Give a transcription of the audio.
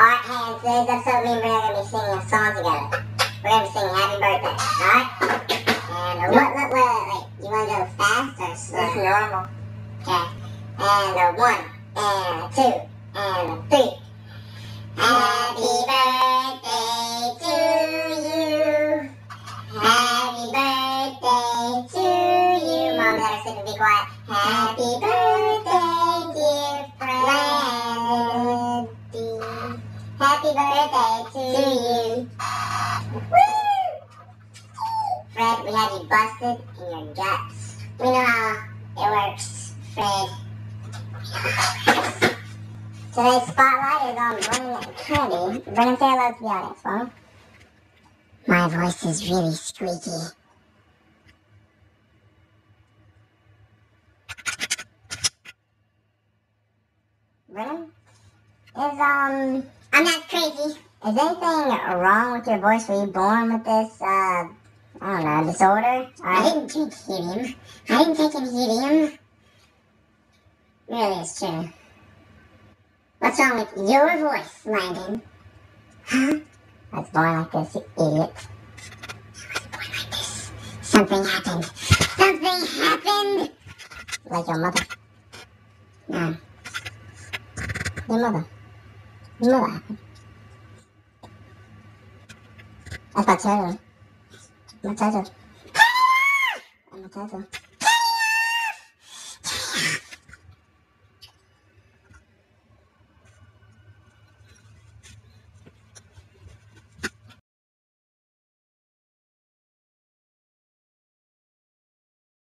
Alright, hey, in today's episode, me and Brennan are going to be singing a song together. We're going to be singing Happy Birthday, alright? And, what, what, what, wait, you want to go fast or slow? It's normal. Okay. And a one, and a two, and a three. Happy birthday to you. Happy birthday to you. Mom, let her sit and be quiet. Happy birthday, Happy birthday to you. Fred, we have you busted in your guts. We know how it works, Fred. Today's spotlight is on Brennan Kennedy. Brennan, say hello to the audience. My voice is really squeaky. Brennan? Is, um. Is anything wrong with your voice? Were you born with this, uh, I don't know, disorder? I didn't take helium. I didn't take any helium. Really, it's true. What's wrong with your voice, Landon? Huh? I was born like this, you idiot. I was born like this. Something happened. Something happened! Like your mother. No. Your mother. Your mother happened. That's my turtle. My turtle. I'm a turtle.